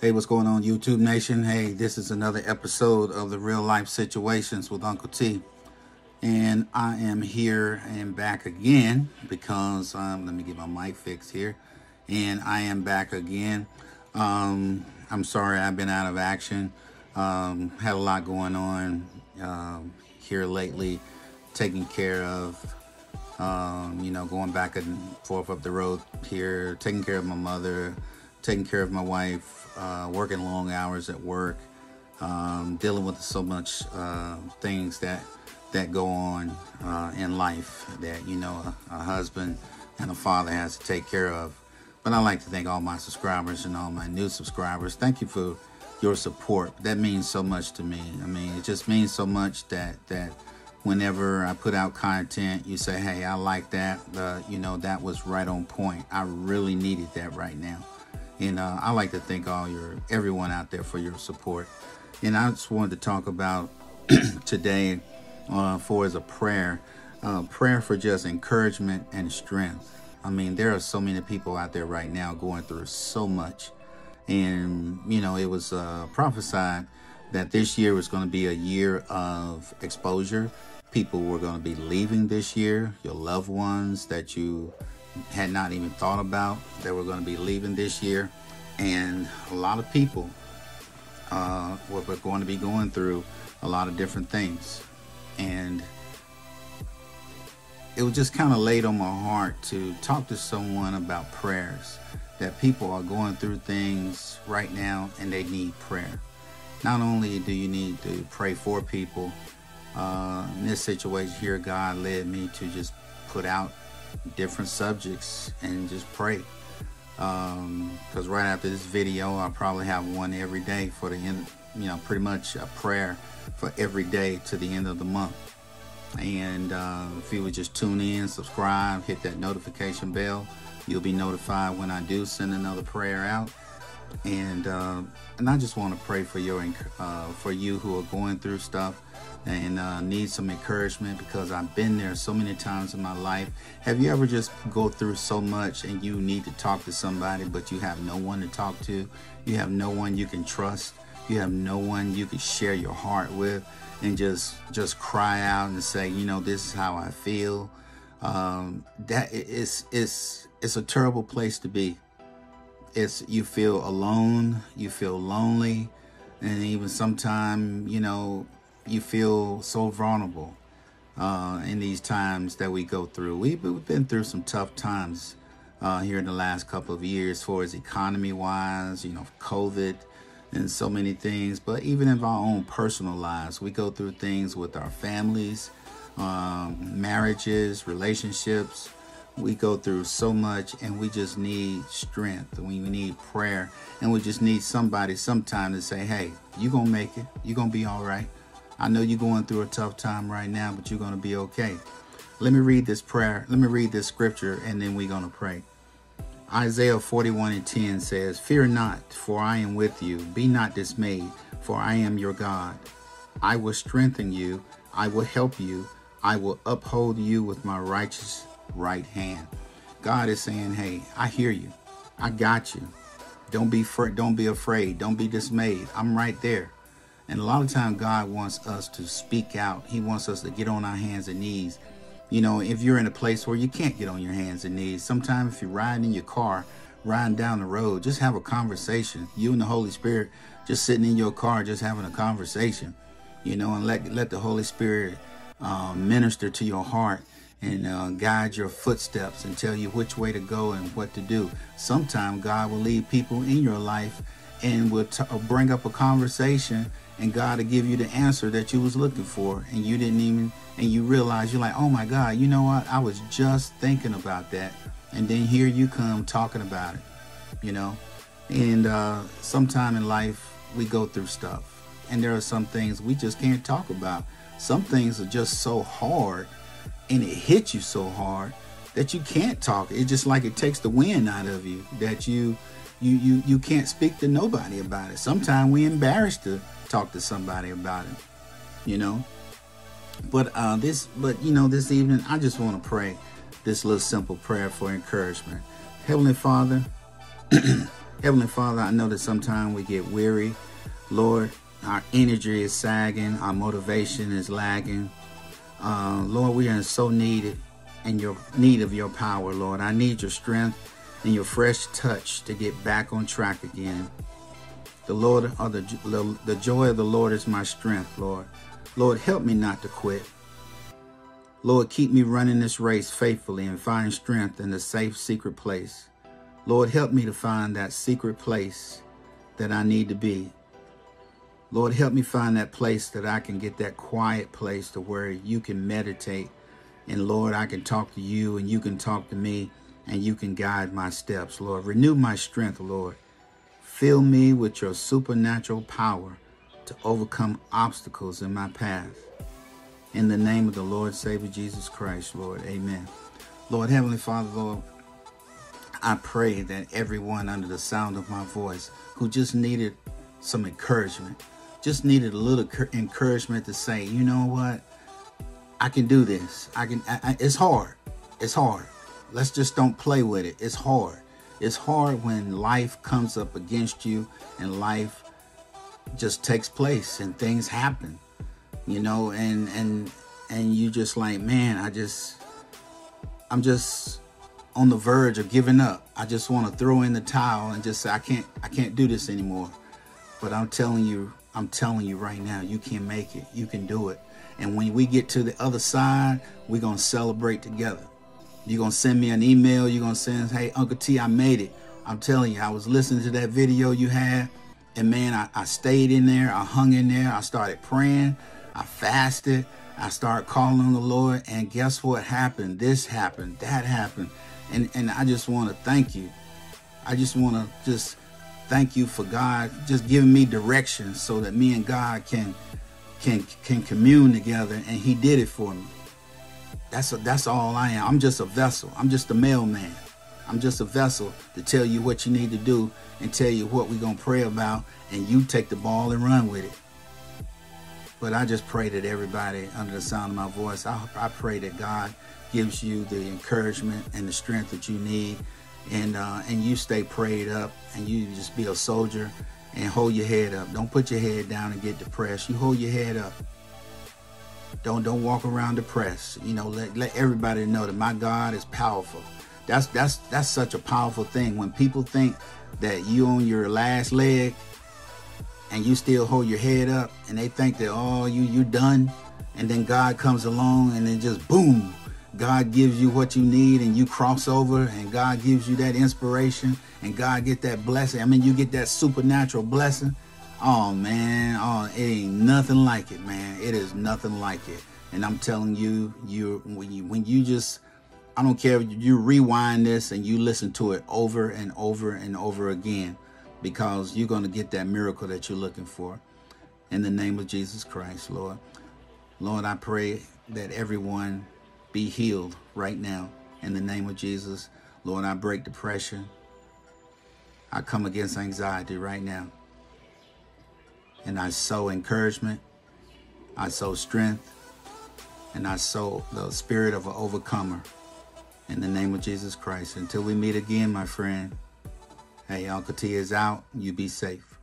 Hey, what's going on, YouTube Nation? Hey, this is another episode of the Real Life Situations with Uncle T. And I am here and back again because, um, let me get my mic fixed here. And I am back again. Um, I'm sorry I've been out of action. Um, had a lot going on um, here lately, taking care of, um, you know, going back and forth up the road here, taking care of my mother, taking care of my wife, uh, working long hours at work, um, dealing with so much uh, things that that go on uh, in life that you know a, a, husband and a father has to take care of. But I like to thank all my subscribers and all my new subscribers. Thank you for your support. That means so much to me. I mean, it just means so much that that whenever I put out content, you say, "Hey, I like that." Uh, you know, that was right on point. I really needed that right now. And uh, I like to thank all your everyone out there for your support. And I just wanted to talk about today uh, for as a prayer, uh, prayer for just encouragement and strength. I mean, there are so many people out there right now going through so much. And, you know, it was uh, prophesied that this year was going to be a year of exposure. People were going to be leaving this year, your loved ones that you had not even thought about that were going to be leaving this year. And a lot of people uh, were going to be going through a lot of different things. And it was just kind of laid on my heart to talk to someone about prayers. That people are going through things right now and they need prayer. Not only do you need to pray for people, uh, in this situation here, God led me to just put out different subjects and just pray. Because um, right after this video, I'll probably have one every day for the end, you know, pretty much a prayer for every day to the end of the month. And uh, if you would just tune in, subscribe, hit that notification bell, you'll be notified when I do send another prayer out. And uh, and I just want to pray for your uh, for you who are going through stuff and uh, need some encouragement because I've been there so many times in my life. Have you ever just go through so much and you need to talk to somebody, but you have no one to talk to? You have no one you can trust. You have no one you can share your heart with and just just cry out and say, you know, this is how I feel. Um, that is it's it's a terrible place to be. It's you feel alone, you feel lonely, and even sometimes, you know, you feel so vulnerable uh, in these times that we go through. We've, we've been through some tough times uh, here in the last couple of years, as far as economy wise, you know, COVID and so many things. But even in our own personal lives, we go through things with our families, um, marriages, relationships. We go through so much and we just need strength. We need prayer. And we just need somebody sometime to say, hey, you're to make it. You're to be all right. I know you're going through a tough time right now, but you're to be okay. Let me read this prayer. Let me read this scripture, and then we're to pray. Isaiah 41 and 10 says, Fear not, for I am with you. Be not dismayed, for I am your God. I will strengthen you. I will help you. I will uphold you with my righteous right hand. God is saying, Hey, I hear you. I got you. Don't be fr- don't be afraid. Don't be dismayed. I'm right there. And a lot of time God wants us to speak out. He wants us to get on our hands and knees. You know, if you're in a place where you can't get on your hands and knees, sometimes if you're riding in your car, riding down the road, just have a conversation. You and the Holy Spirit just sitting in your car, just having a conversation, you know, and let, let the Holy Spirit uh, minister to your heart and uh, guide your footsteps and tell you which way to go and what to do. Sometimes God will lead people in your life and will t- bring up a conversation and God will give you the answer that you was looking for and you didn't even and you realize you're like, oh my God, you know what? I was just thinking about that. And then here you come talking about it, you know? And uh, sometime in life we go through stuff. And there are some things we just can't talk about. Some things are just so hard and it hits you so hard that you can't talk. It's just like it takes the wind out of you that you you you you can't speak to nobody about it. Sometimes we embarrassed to talk to somebody about it, you know. But uh, this, but you know, this evening I just want to pray this little simple prayer for encouragement. Heavenly Father, Heavenly Father, I know that sometimes we get weary. Lord, our energy is sagging, our motivation is lagging. Uh, Lord, we are so needed in your need of your power, Lord. I need your strength and your fresh touch to get back on track again. The Lord, or the, the, the joy of the Lord is my strength, Lord. Lord, help me not to quit. Lord, keep me running this race faithfully and find strength in the safe, secret place. Lord, help me to find that secret place that I need to be. Lord, help me find that place that I can get that quiet place to where you can meditate. And Lord, I can talk to you and you can talk to me and you can guide my steps, Lord. Renew my strength, Lord. Fill me with your supernatural power to overcome obstacles in my path. In the name of the Lord Savior Jesus Christ, Lord. Amen. Lord, Heavenly Father, Lord, I pray that everyone under the sound of my voice who just needed some encouragement, just needed a little encouragement to say, you know what? I can do this. I can. I, I, it's hard. It's hard. Let's just don't play with it. It's hard. It's hard when life comes up against you and life just takes place and things happen, you know, and and and you just like, man, I just I'm just on the verge of giving up. I just want to throw in the towel and just say I can't I can't do this anymore. But I'm telling you, I'm telling you right now, you can make it. You can do it. And when we get to the other side, we're going to celebrate together. You're going to send me an email. You're going to send, hey, Uncle T, I made it. I'm telling you, I was listening to that video you had. And man, I, I stayed in there. I hung in there. I started praying. I fasted. I started calling on the Lord. And guess what happened? This happened. That happened. And, and I just want to thank you. I just want to just thank you for God just giving me direction so that me and God can can can commune together and he did it for me. That's a, that's all I am. I'm just a vessel. I'm just a mailman. I'm just a vessel to tell you what you need to do and tell you what we're going to pray about and you take the ball and run with it. But I just pray that everybody under the sound of my voice, I, I pray that God gives you the encouragement and the strength that you need and uh, and you stay prayed up and you just be a soldier and hold your head up. Don't put your head down and get depressed. You hold your head up. Don't don't walk around depressed. You know, let, let everybody know that my God is powerful. That's that's that's such a powerful thing. When people think that you on your last leg and you still hold your head up and they think that oh you you done and then God comes along and then just boom God gives you what you need and you cross over and God gives you that inspiration and God get that blessing. I mean, you get that supernatural blessing. Oh man, oh it ain't nothing like it, man. It is nothing like it. And I'm telling you, you when you when you just I don't care if you rewind this and you listen to it over and over and over again because you're going to get that miracle that you're looking for. In the name of Jesus Christ, Lord. Lord, I pray that everyone be healed right now in the name of Jesus. Lord, I break depression. I come against anxiety right now. And I sow encouragement. I sow strength. And I sow the spirit of an overcomer in the name of Jesus Christ. Until we meet again, my friend. Hey, Uncle T is out. You be safe.